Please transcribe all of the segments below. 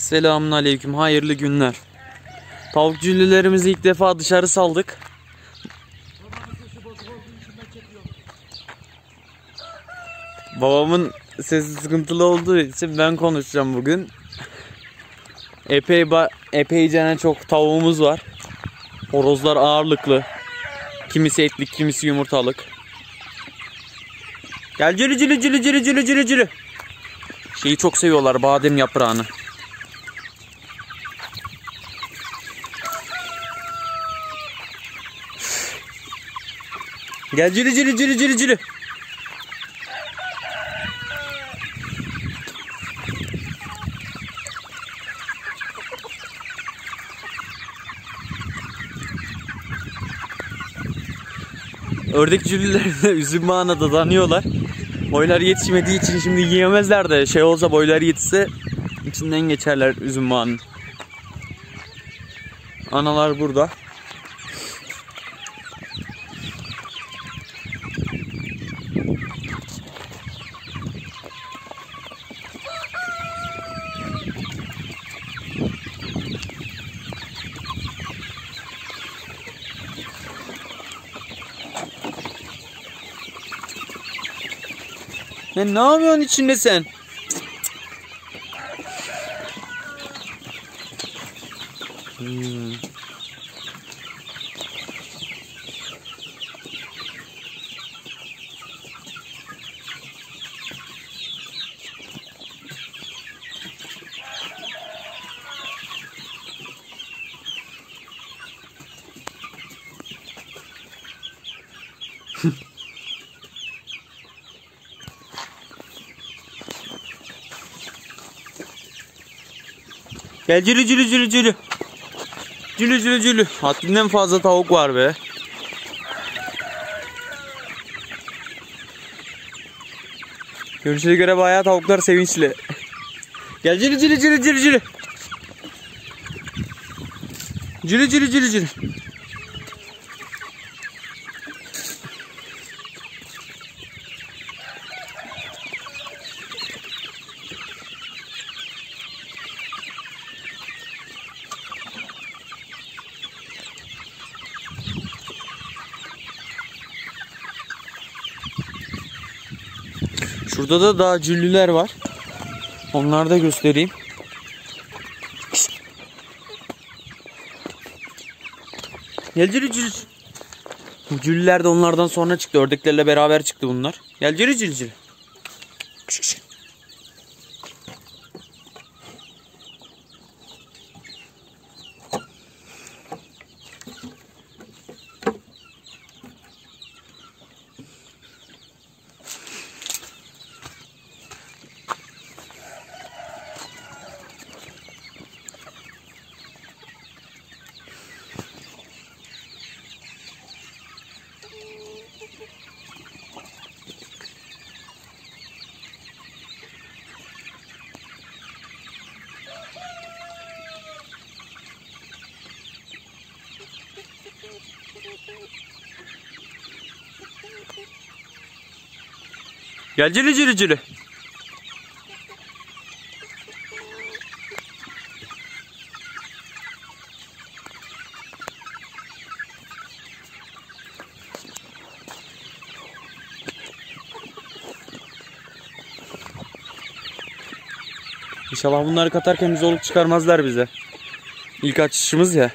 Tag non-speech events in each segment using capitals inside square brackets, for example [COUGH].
Selamun aleyküm, hayırlı günler. Tavuk cüllülerimizi ilk defa dışarı saldık. Babamın sesi sıkıntılı olduğu için ben konuşacağım bugün. Epey ba- epeycene çok tavuğumuz var. Horozlar ağırlıklı. Kimisi etlik, kimisi yumurtalık. Gel cülü cülü cülü cülü cülü cülü. Şeyi çok seviyorlar badem yaprağını. Gel cülü cülü cülü cülü cülü. Ördek cüllüler de [LAUGHS] üzüm bağına dadanıyorlar. Boyları yetişmediği için şimdi yiyemezler de şey olsa boyları yetişse içinden geçerler üzüm bağının. Analar burada. Ya ne yapıyorsun içinde sen? Hmm. [LAUGHS] Gel cülü cülü cülü cülü. Cülü cülü cülü. Haddinden fazla tavuk var be. Görüşe göre bayağı tavuklar sevinçli. Gel cülü cülü cülü cülü cülü. Cülü cülü cülü cülü. Şurada da daha cüllüler var. Onları da göstereyim. Gel cülü cülü. Cüllüler de onlardan sonra çıktı. Ördeklerle beraber çıktı bunlar. Gel cülü cülü. Gel cülü cülü cülü. İnşallah bunları katarken zorluk çıkarmazlar bize. İlk açışımız ya.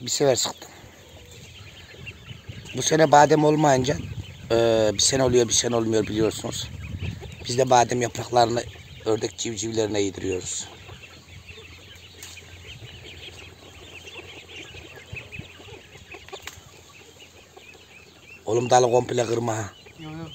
Bir sefer sıktım. Bu sene badem olmayınca eee, bir sene oluyor bir sene olmuyor biliyorsunuz. Biz de badem yapraklarını ördek civcivlerine yediriyoruz. Oğlum dalı komple kırma. Yok yok.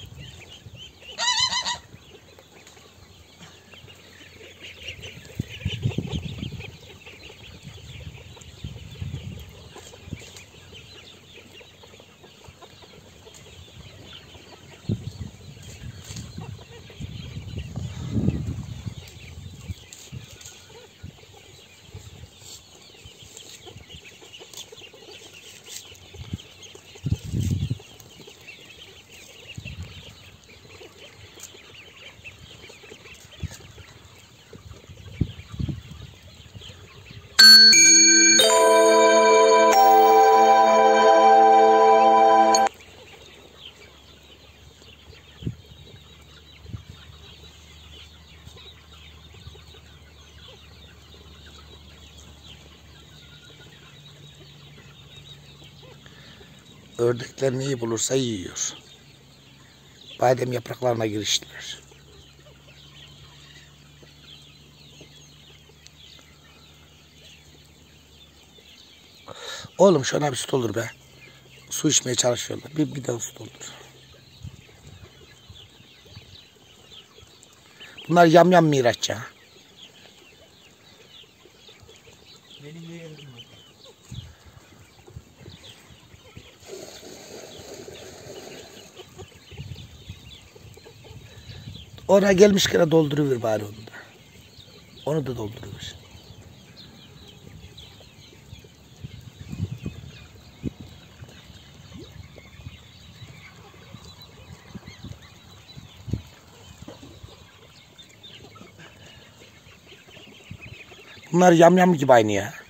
Ördekler neyi bulursa yiyor. Badem yapraklarına giriştiler. Oğlum şuna bir su doldur be. Su içmeye çalışıyorlar. Bir, bir daha su doldur. Bunlar yam yam miraççı ha. Benim de yerim var. Oraya gelmişken dolduruver bari onu da. Onu da dolduruver. Bunlar yam yam gibi aynı ya.